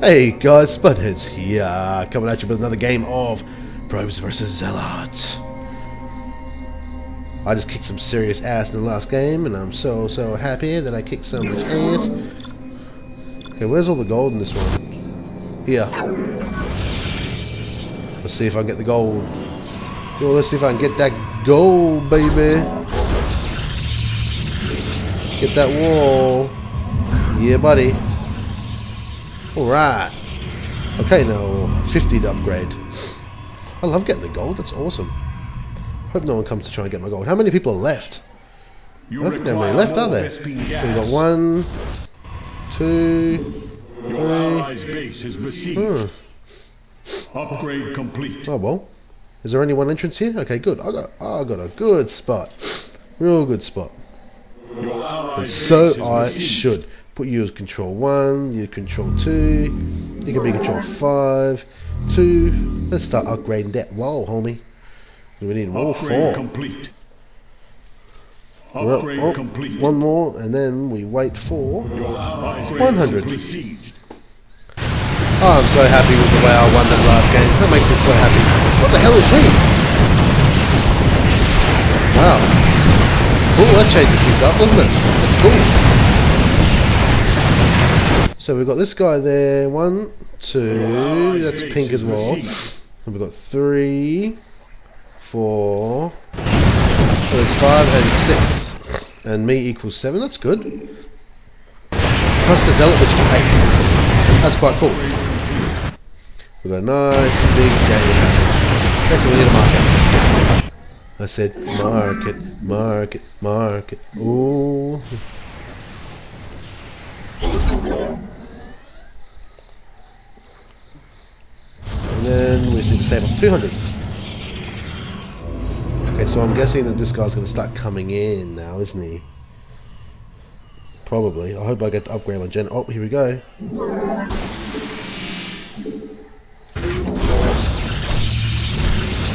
Hey guys, Spudheds here, coming at you with another game of Probes vs. Zealot. I just kicked some serious ass in the last game, and I'm so, so happy that I kicked so much ass. Okay, where's all the gold in this one? Here. Let's see if I can get the gold. Let's see if I can get that gold, baby. Get that wall. Yeah, buddy. Alright. Okay, now 50 to upgrade. I love getting the gold, that's awesome. Hope no one comes to try and get my gold. How many people are left? You I don't think there are many left, are there? We've got one, two, Your allies' base is besieged. Hmm. Upgrade complete. oh well. Is there only one entrance here? Okay, good. I got I got a good spot. Real good spot. So I should. Put you as control one, you control two, you can be control five, two. Let's start upgrading that wall, homie. We need wall Upgrade four. complete. Well, Upgrade oh, complete. One more, and then we wait for. Your allies' 100. is besieged. Oh, I'm so happy with the way I won that last game. That makes me so happy. What the hell is he? Cool, that changes things up, doesn't it? That's cool. So we've got this guy there. One, two. That's pink as well. And we've got three, four. So there's five and six. And me equals seven. That's good. Plus the zealot, which is eight. That's quite cool. We've got a nice big game. Okay, so we need a market. I said market, market, market. Ooh. And then we need to save up 200. Okay, so I'm guessing that this guy's going to start coming in now, isn't he? Probably. I hope I get to upgrade my gen. Oh, here we go.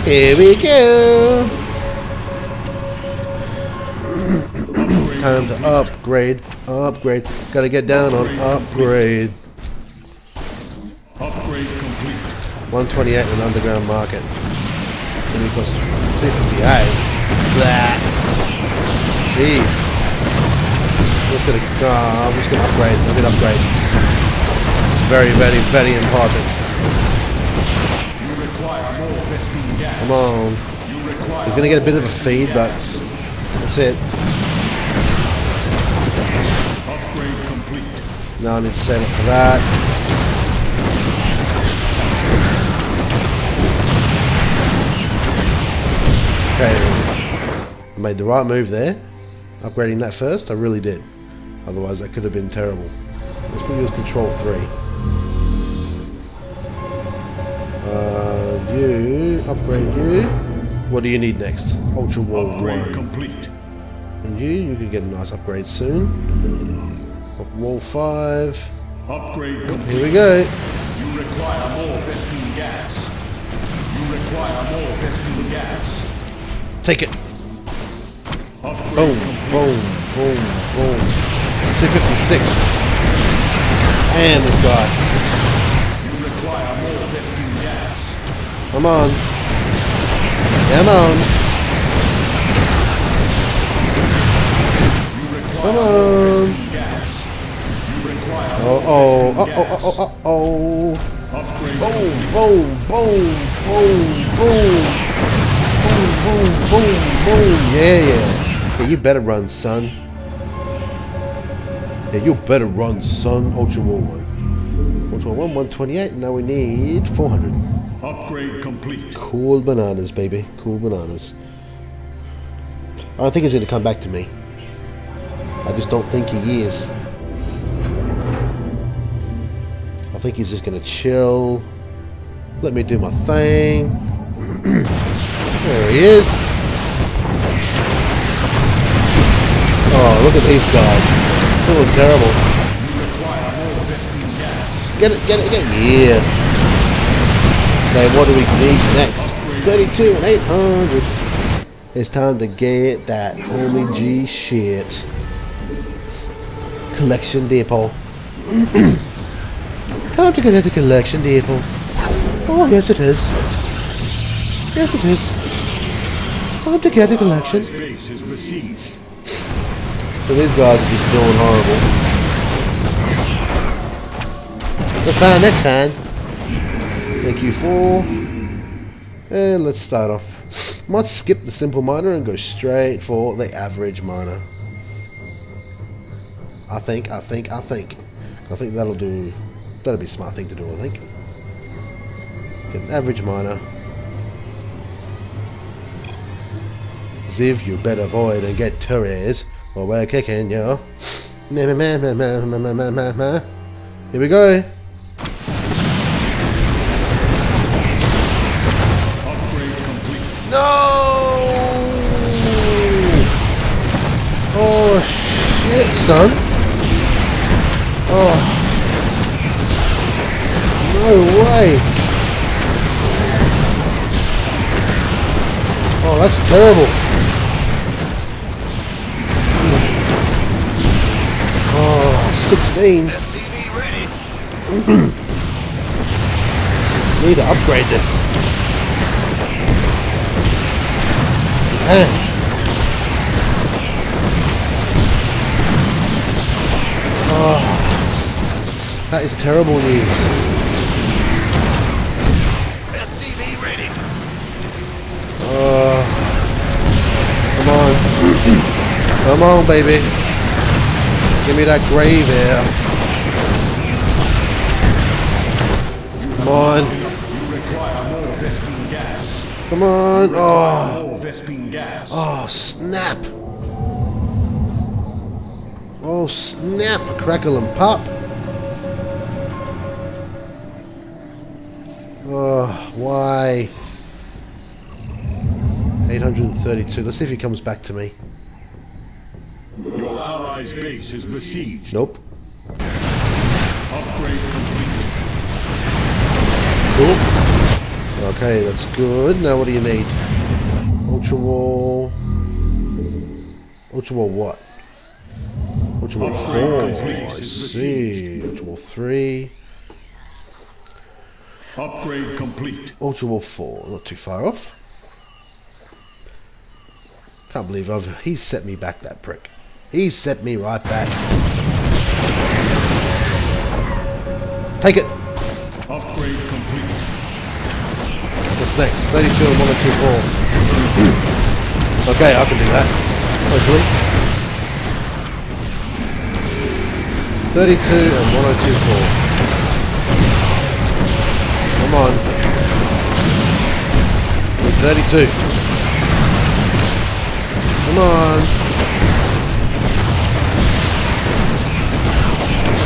Here we go. Time to upgrade, upgrade. Gotta get down on upgrade. Upgrade complete. 128 in an underground market. It costs 258. Blah. Jeez. Just gonna, oh, I'm just gonna upgrade. I'm gonna upgrade. It's very, very, very important. You require more Vespene gas. Come on. He's gonna get a bit of a feed, but that's it. Now I need to save up for that. Okay, I made the right move there. Upgrading that first, I really did. Otherwise, that could have been terrible. Let's put you as control three. Uh, you upgrade you. What do you need next? Ultra wall Upgrade complete. And you, you can get a nice upgrade soon. Wall five. Upgrade complete. Here we go. You require more Vespene gas. You require more Vespene gas. Take it. Upgrade Boom, complete. boom, boom, boom. 256. And this guy. You require more Vespene gas. Come on. Come on. You require Come on. Oh, oh, oh, oh, oh, oh, oh. Boom, boom, boom, boom, boom. Boom, boom, boom, boom. Yeah, yeah. Yeah, you better run, son. Yeah, you better run, son. Ultra War 1. Ultra War 1, 128. Now we need 400. Upgrade complete. Cool bananas, baby. Cool bananas. I don't think he's going to come back to me. I just don't think he is. Think he's just to chill. Let me do my thing. there he is. Oh, look at these guys. Doing terrible. Get it, get it, get it. Yeah. Okay, what do we need next? 32 and 800. It's time to get that homie G shit. Collection depot. it's time to get at the collection depot. Oh, yes it is. Yes it is. Time to get a collection. Allies' is besieged. So these guys are just doing horrible. That's fine, that's fine. Thank you for. And let's start off. Might skip the simple miner and go straight for the average miner. I think, I think, I think. I think that'll do. That'd be a smart thing to do, I think. Get an average miner. Ziv, you better avoid and get turrets, or we're kicking you. Here we go. No! Oh shit, son. Oh. No way. Oh, that's terrible. Oh, 16. SCV ready. Need to upgrade this. Man. Oh, that is terrible news. Come on. come on, baby. Give me that grave here. Come on. Come on. Oh. Oh, snap. Oh, snap. Crackle and pop. Oh, why? 832. Let's see if he comes back to me. Your allies' base is besieged. Nope. Upgrade complete. Cool. Okay, that's good. Now what do you need? Ultra wall. Ultra wall what? Ultra wall 4. complete I see. Ultra wall 3. Upgrade complete. Ultra Wall 4, not too far off. Can't believe I've he's set me back that prick. He set me right back. Take it. Upgrade complete. What's next? 32 and 1024. okay, I can do that. Hopefully. 32 and 1024. Come on. 32. Come on.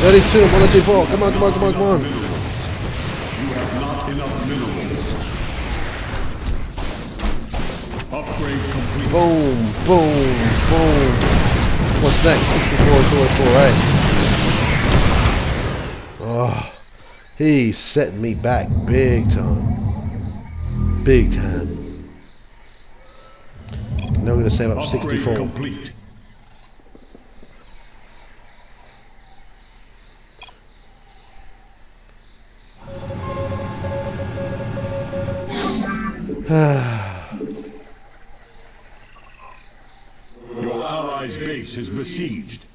32 and 1024. Come on, come on, come on, come on. You have not enough minerals. Upgrade complete. Boom, boom, boom. What's next? 64 and 204, Oh, ah, he's setting me back big time. Big time. Now we're going to save up 64. complete. Your allies' base is besieged.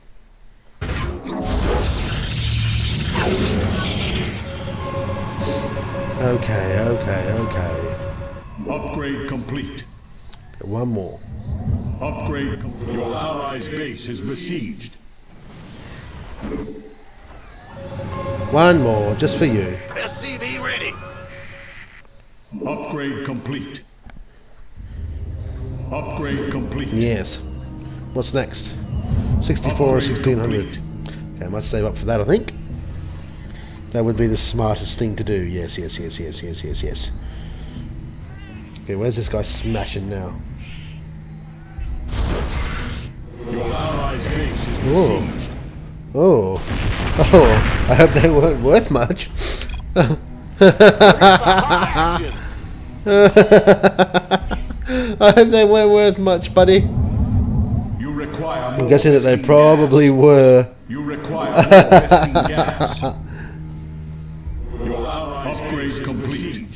Okay, okay, okay. Upgrade complete. One more. Upgrade complete. Your allies' base is besieged. One more, just for you. SCV ready. Upgrade complete. Upgrade complete. Yes. What's next? 64 or 1600. Okay, I might save up for that, I think. That would be the smartest thing to do. Yes, yes, yes, yes, yes, yes, yes. Okay, where's this guy smashing now? Whoa. Oh. Oh, I hope they weren't worth much. I hope they weren't worth much, buddy. You require I'm guessing that they probably gas. were. You require gas. Your allies upgrade complete.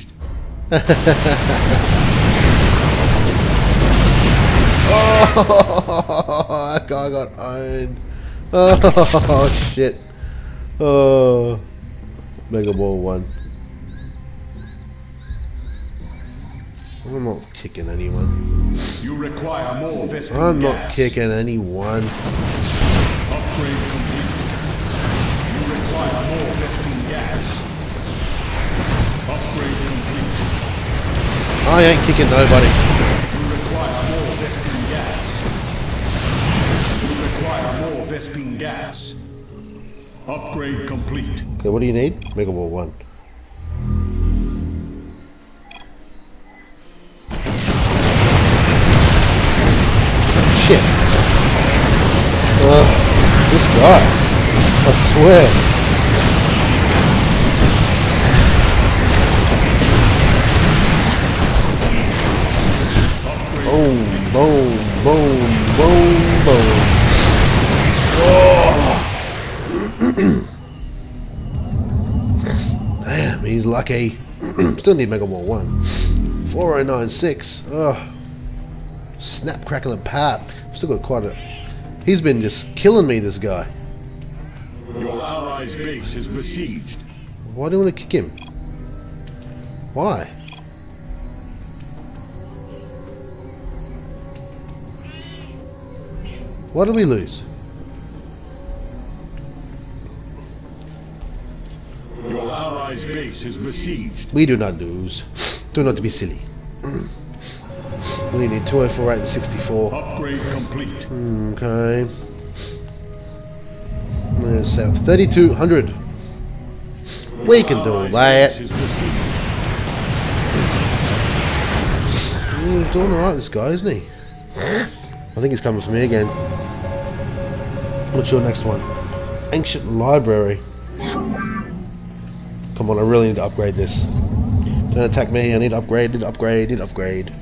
Oh, that guy got owned. Oh, shit. Oh. Mega Ball 1. I'm not kicking anyone. You require more Vespene I'm not gas. kicking anyone. Upgrade complete. You require more Vespene gas. Upgrade complete. I ain't kicking nobody. You require more Vespene gas. Upgrade complete. Okay, what do you need? Mega Ball 1. Shit. Uh, this guy. I swear. Boom, boom, boom, boom. Lucky. Still need Mega Ball 1. 4096. Ugh. Snap, crackle, and pop. Still got quite a. He's been just killing me, this guy. Your allies' base is besieged. Why do you want to kick him? Why? What did we lose? Base is besieged. We do not lose. Do not be silly. we need 204 and 64. Upgrade complete. Okay. Let's have 3200. We can do that. base is besieged. He's doing alright, this guy, isn't he? I think he's coming for me again. What's your next one? Ancient Library. Come on, I really need to upgrade this. Don't attack me, I need to upgrade, need to upgrade, need to upgrade.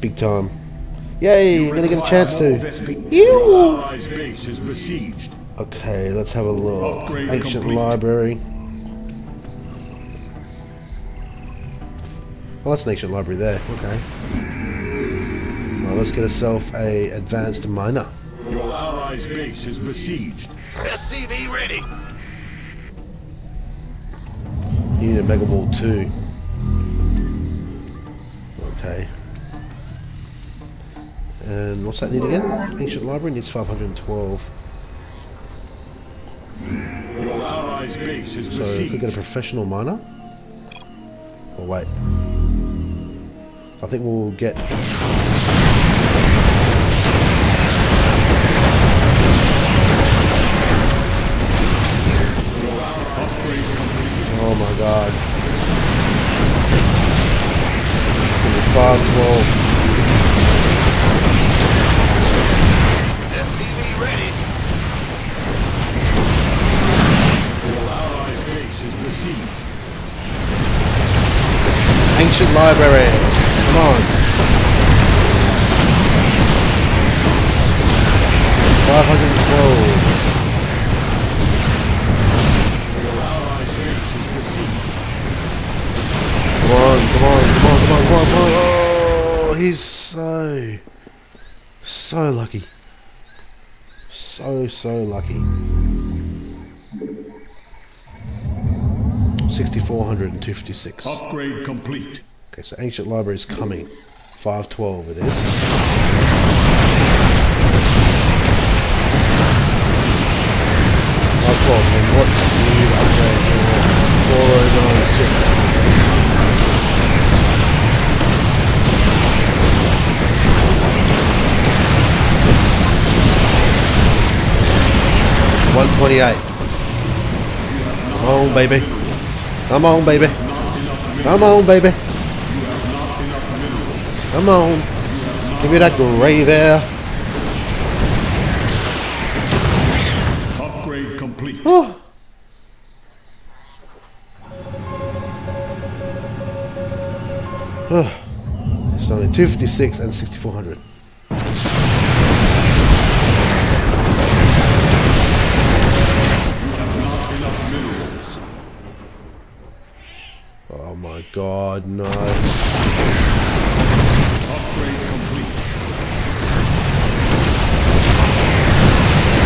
Big time. Yay, I'm gonna get a chance Require to. Ew. Your allies' base is besieged. Okay, let's have a look. Upgrade Ancient complete. Library. Oh, that's an ancient library there. Okay. Well, let's get ourselves a advanced miner. Your allies' base is besieged. SCV ready. You need a Mega Ball 2. Okay. And what's that need again? Ancient Library needs 512. Your allies' So we get a professional miner. Oh wait. I think we'll get. Oh my god. Five twelve. SCV ready. Your allies' base is besieged. Ancient library. Come on. Five hundred and twelve. he's so, so lucky. So, so lucky. 6,456. Upgrade complete. Okay, so Ancient Library is coming. 512 it is. What? Need upgrade 4096. Come on, baby. Come on, baby. Come on, baby. Come on. Give me that gravy. Upgrade complete. Oh. It's only 256 and 6400. God, no. Upgrade complete.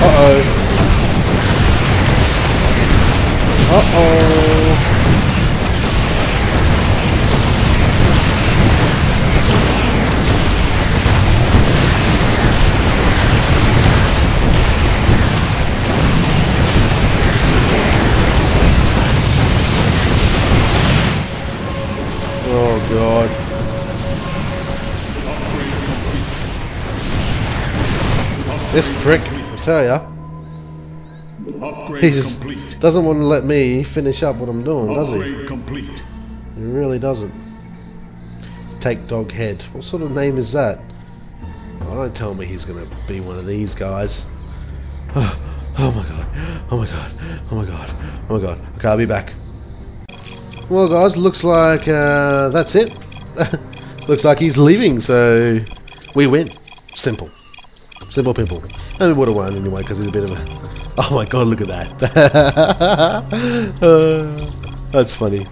Uh-oh. Uh-oh. This prick, I tell ya. Upgrade He just complete. doesn't want to let me finish up what I'm doing, does he? Complete. He really doesn't. Take dog head. What sort of name is that? Oh, don't tell me he's gonna be one of these guys. Oh, oh my god. Oh my god. Oh my god. Oh my god. Okay, I'll be back. Well guys, looks like uh, that's it. looks like he's leaving, so we win. Simple. Simple pimple. And we would have won anyway because he's a bit of a... Oh my god, look at that. Uh, that's funny.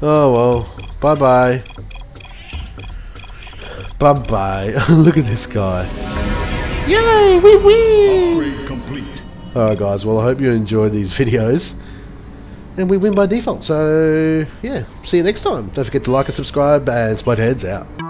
Oh well. Bye bye. Bye bye. Look at this guy. Yay! We win! Upgrade complete. Alright, guys. Well, I hope you enjoyed these videos. And we win by default. So, yeah. See you next time. Don't forget to like and subscribe. And Spudheds out.